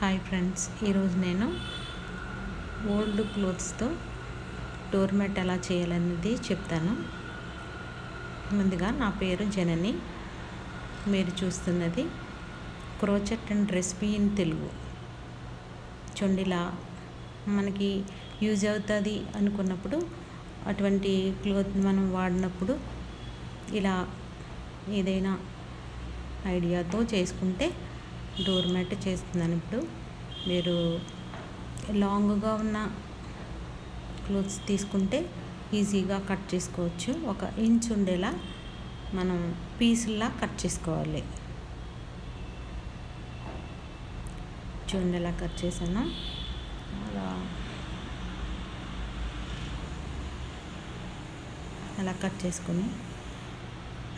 Hi friends ఈరోజు నేను old క్లోత్స్తో door mat ఎలా చేయాలనేది చెప్తాను. ముందుగా నా పేరు జనని మీరు చూస్తున్నది crochet and recipe in Telugu చొండిలా మనకి యూజ్ అవుతుంది అనుకున్నప్పుడు అటువంటి క్లోత్ మనం వాడినప్పుడు ఇలా ఏదైనా ఐడియాతో చేసుకుంటే డోర్ మ్యాట్ చేస్తున్నాను ఇప్పుడు. మీరు లాంగ్గా ఉన్న క్లోత్స్ తీసుకుంటే ఈజీగా కట్ చేసుకోవచ్చు. ఒక ఇంచ్ ఉండేలా మనం పీసుల్లా కట్ చేసుకోవాలి. చూడండి ఎలా కట్ చేశాను. అలా. అలా కట్ చేసుకుని.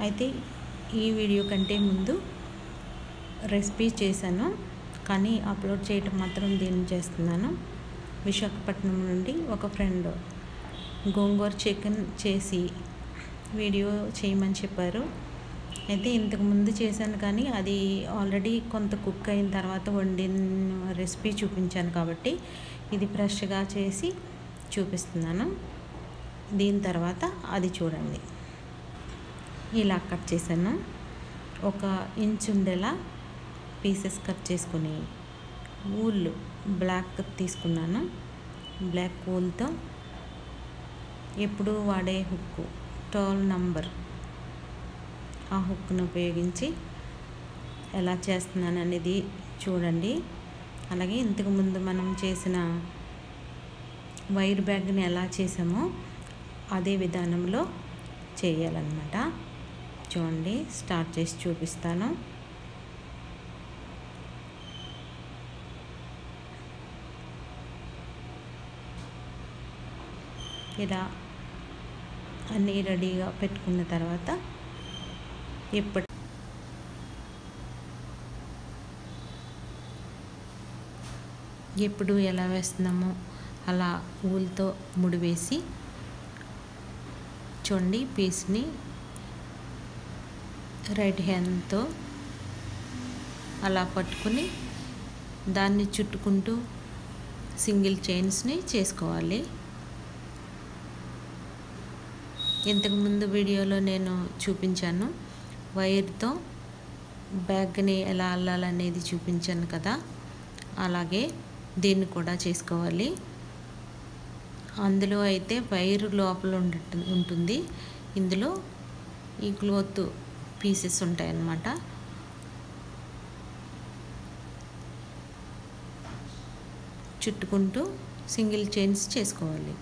అయితే ఈ వీడియో కంటే ముందు రెసిపీ చేశాను కానీ అప్లోడ్ చేయటం మాత్రం దీన్ని చేస్తున్నాను. విశాఖపట్నం నుండి ఒక ఫ్రెండ్ గోంగూర చికెన్ చేసి వీడియో చేయమని చెప్పారు. అయితే ఇంతకు ముందు చేశాను కానీ అది ఆల్రెడీ కొంత కుక్ అయిన తర్వాత వండిన రెసిపీ చూపించాను కాబట్టి ఇది ఫ్రెష్గా చేసి చూపిస్తున్నాను. దీని తర్వాత అది చూడండి. ఇలా కట్ చేశాను. ఒక ఇంచ్ ఉండేలా పీసెస్ కట్ చేసుకుని ఊల్ బ్లాక్ తీసుకున్నాను. బ్లాక్ కూల్తో ఎప్పుడు వాడే హుక్ టోల్ నంబర్. ఆ హుక్ను ఉపయోగించి ఎలా చేస్తున్నాను అనేది చూడండి. అలాగే ఇంతకుముందు మనం చేసిన వైర్ బ్యాగ్ని ఎలా చేసామో అదే విధానంలో చేయాలన్నమాట. చూడండి స్టార్ట్ చేసి చూపిస్తాను. ఇలా అన్నీ రెడీగా పెట్టుకున్న తర్వాత ఎప్పటి ఎప్పుడు ఎలా వేస్తున్నామో అలా ఊలతో ముడివేసి చూడండి పీస్ని రైట్ హ్యాండ్తో అలా పట్టుకుని దాన్ని చుట్టుకుంటూ సింగిల్ చైన్స్ని చేసుకోవాలి. ఇంతకుముందు వీడియోలో నేను చూపించాను. వైర్తో బ్యాగ్ని ఎలా అల్లాలనేది చూపించాను కదా. అలాగే దీన్ని కూడా చేసుకోవాలి. అందులో అయితే వైర్ లోపల ఉంటుంది. ఇందులో ఈ క్లోత్ పీసెస్ ఉంటాయన్నమాట. చుట్టుకుంటూ సింగిల్ చైన్స్ చేసుకోవాలి.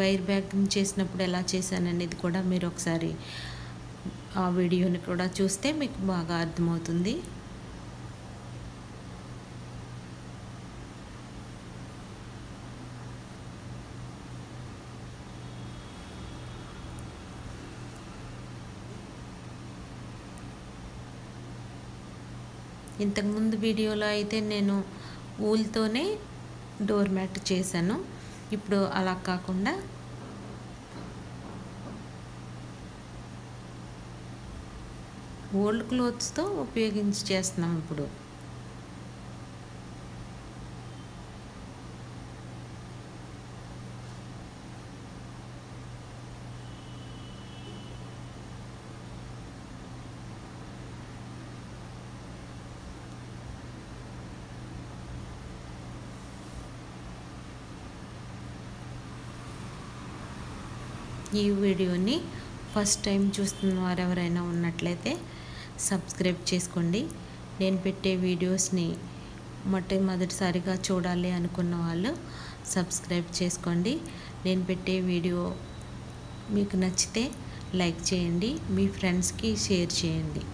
వైర్ బ్యాగ్ చేసినప్పుడు ఎలా చేశాననేది కూడా మీరు ఒకసారి ఆ వీడియోని కూడా చూస్తే మీకు బాగా అర్థమవుతుంది. ఇంతకుముందు వీడియోలో అయితే నేను ఊల్తోనే డోర్ మ్యాట్ చేశాను. ఇప్పుడు అలా కాకుండా ఓల్డ్ క్లోత్స్తో ఉపయోగించి చేస్తున్నాం ఇప్పుడు. ఈ వీడియోని ఫస్ట్ టైం చూస్తున్న వారు ఎవరైనా ఉన్నట్లయితే సబ్స్క్రైబ్ చేసుకోండి. నేను పెట్టే వీడియోస్ని మొట్టమొదటిసారిగా చూడాలి అనుకున్న వాళ్ళు సబ్స్క్రైబ్ చేసుకోండి. నేను పెట్టే వీడియో మీకు నచ్చితే లైక్ చేయండి. మీ ఫ్రెండ్స్కి షేర్ చేయండి.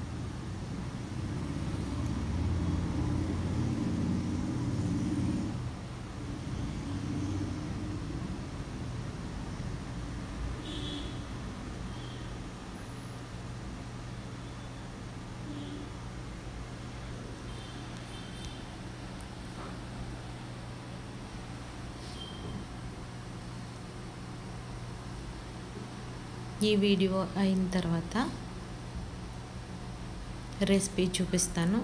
ఈ వీడియో అయిన తర్వాత రెసిపీ చూపిస్తాను.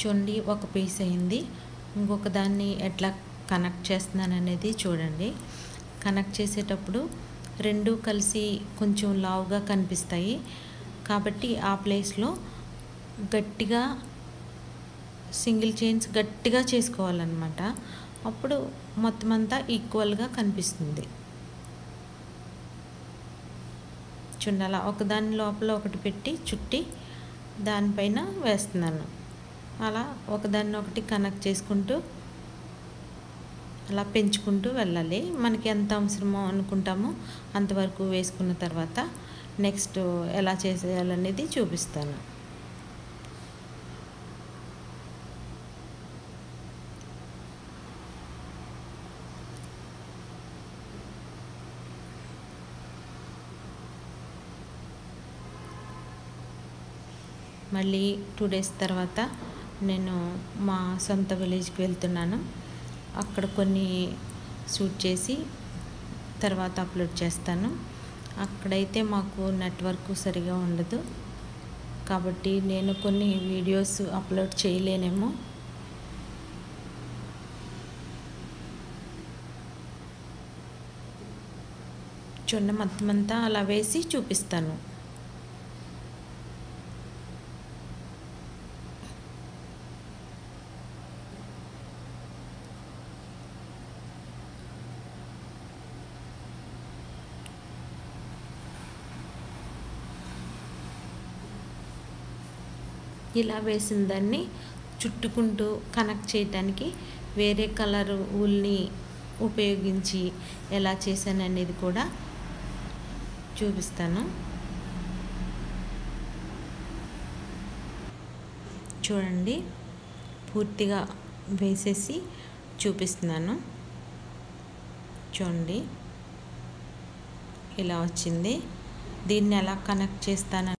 చూడండి ఒక పీస్ అయింది. ఇంకొక దాన్ని ఎట్లా కనెక్ట్ చేస్తున్నాను అనేది చూడండి. కనెక్ట్ చేసేటప్పుడు రెండు కలిసి కొంచెం లావుగా కనిపిస్తాయి. కాబట్టి ఆ ప్లేస్లో గట్టిగా సింగిల్ చైన్స్ గట్టిగా చేసుకోవాలన్నమాట. అప్పుడు మొత్తం అంతా ఈక్వల్గా కనిపిస్తుంది. చుండాల ఒకదాని లోపల ఒకటి పెట్టి చుట్టి దానిపైన వేస్తున్నాను. అలా ఒకదాన్ని ఒకటి కనెక్ట్ చేసుకుంటూ అలా పెంచుకుంటూ వెళ్ళాలి. మనకి ఎంత అవసరమో అనుకుంటామో. అంతవరకు వేసుకున్న తర్వాత నెక్స్ట్ ఎలా చేసేయాలనేది చూపిస్తాను. మళ్ళీ టూ డేస్ తర్వాత నేను మా సొంత విలేజ్కి వెళ్తున్నాను. అక్కడ కొన్ని షూట్ చేసి తర్వాత అప్లోడ్ చేస్తాను. అక్కడైతే మాకు నెట్వర్క్ సరిగా ఉండదు. కాబట్టి నేను కొన్ని వీడియోస్ అప్లోడ్ చేయలేనేమో. చున్న మొత్తం అంతా అలా వేసి చూపిస్తాను. ఇలా వేసిన దాన్ని చుట్టుకుంటూ కనెక్ట్ చేయటానికి వేరే కలర్ ఊల్ని ఉపయోగించి ఎలా చేశాను అనేది కూడా చూపిస్తాను. చూడండి పూర్తిగా వేసేసి చూపిస్తున్నాను. చూడండి ఇలా వచ్చింది. దీన్ని ఎలా కనెక్ట్ చేస్తాను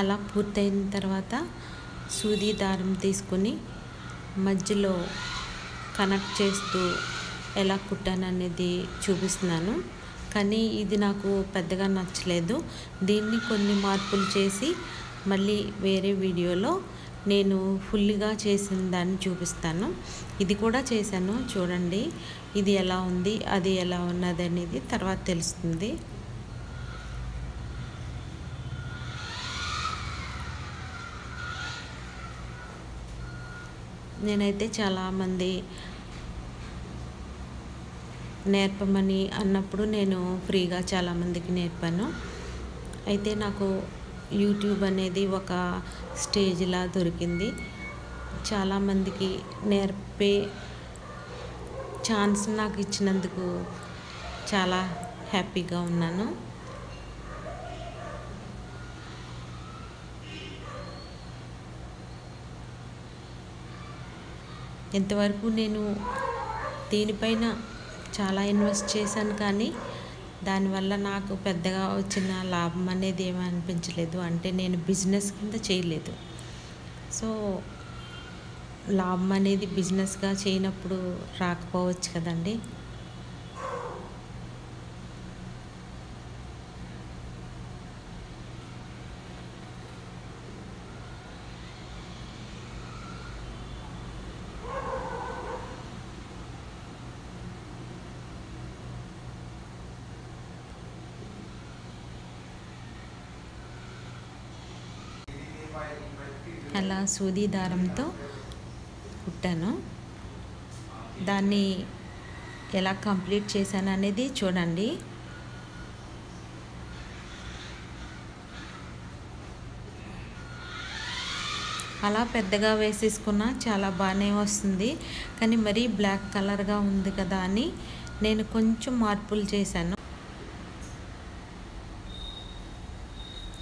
అలా పూర్తయిన తర్వాత సూది దారం తీసుకొని మధ్యలో కనెక్ట్ చేస్తూ ఎలా కుట్టాను అనేది చూపిస్తున్నాను. కానీ ఇది నాకు పెద్దగా నచ్చలేదు. దీన్ని కొన్ని మార్పులు చేసి మళ్ళీ వేరే వీడియోలో నేను ఫుల్గా చేసిన దాన్ని చూపిస్తాను. ఇది కూడా చేశాను. చూడండి ఇది ఎలా ఉంది అది ఎలా ఉన్నది అనేది తర్వాత తెలుస్తుంది. నేనైతే చాలామంది నేర్పమని అన్నప్పుడు నేను ఫ్రీగా చాలామందికి నేర్పాను. అయితే నాకు యూట్యూబ్ అనేది ఒక స్టేజ్లా దొరికింది. చాలామందికి నేర్పే ఛాన్స్ నాకు ఇచ్చినందుకు చాలా హ్యాపీగా ఉన్నాను. ఇంతవరకు నేను దీనిపైన చాలా ఇన్వెస్ట్ చేశాను కానీ దానివల్ల నాకు పెద్దగా వచ్చిన లాభం అనేది ఏమీ అనిపించలేదు. అంటే నేను బిజినెస్ కింద చేయలేదు. సో లాభం అనేది బిజినెస్గా చేయనప్పుడు రాకపోవచ్చు కదండి. అలా సూది దారంతో కుట్టాను. దాన్ని ఎలా కంప్లీట్ చేశాను అనేది చూడండి. అలా పెద్దగా వేసేసుకున్నా చాలా బాగానే వస్తుంది. కానీ మరీ బ్లాక్ కలర్గా ఉంది కదా అని నేను కొంచెం మార్పులు చేశాను.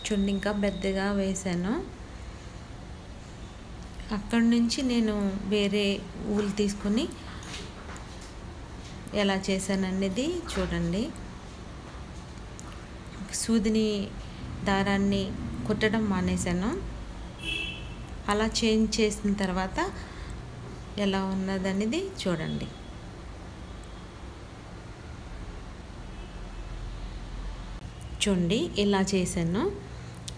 చుండి ఇంకా పెద్దగా వేశాను. అక్కడి నుంచి నేను వేరే ఊలు తీసుకుని ఎలా చేశాననేది చూడండి. సూదిని దారాన్ని కుట్టడం మానేశాను. అలా చేంజ్ చేసిన తర్వాత ఎలా ఉన్నదనేది చూడండి. చూడండి ఇలా చేశాను.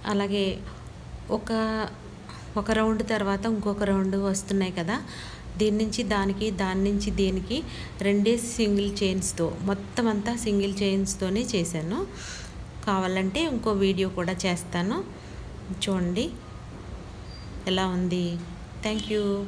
అలాగే ఒక ఒక రౌండ్ తర్వాత ఇంకొక రౌండ్ వస్తున్నాయి కదా. దీని నుంచి దానికి దాని నుంచి దీనికి రెండే సింగిల్ చైన్స్తో మొత్తం అంతా సింగిల్ చైన్స్తోనే చేశాను. కావాలంటే ఇంకో వీడియో కూడా చేస్తాను. చూడండి. ఎలా ఉంది? Thank you.